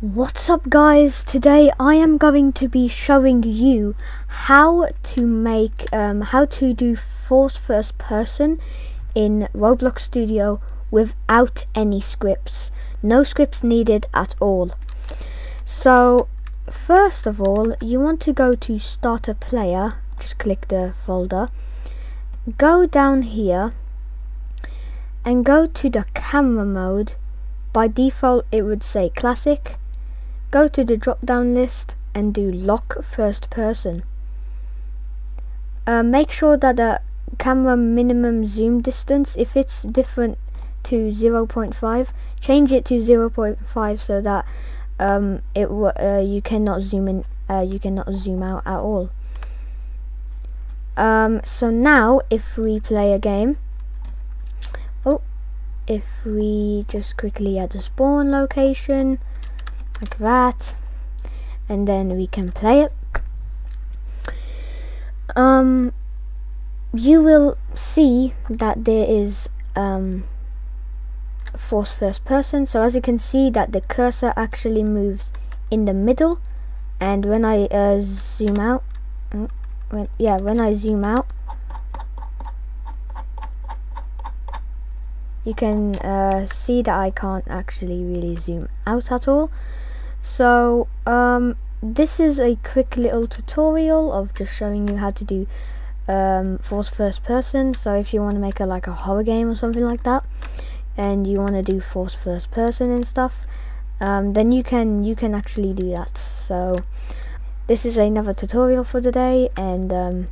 What's up guys? Today I am going to be showing you how to make, um, how to do force first person in Roblox Studio without any scripts. No scripts needed at all. So first of all you want to go to StarterPlayer, just click the folder, go down here and go to the camera mode by default it would say classic Go to the drop down list and do lock first person. Uh, make sure that the camera minimum zoom distance, if it's different to 0.5, change it to 0.5 so that um, it uh, you cannot zoom in, uh, you cannot zoom out at all. Um, so now, if we play a game, oh, if we just quickly add a spawn location, like that. And then we can play it. Um you will see that there is um force first person. So as you can see that the cursor actually moves in the middle. And when I uh, zoom out mm, when, yeah when I zoom out you can uh, see that I can't actually really zoom out at all so um, this is a quick little tutorial of just showing you how to do um, force first person. So if you want to make a like a horror game or something like that and you want to do force first person and stuff um, then you can you can actually do that. So this is another tutorial for today and um,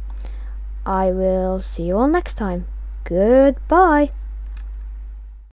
I will see you all next time. Goodbye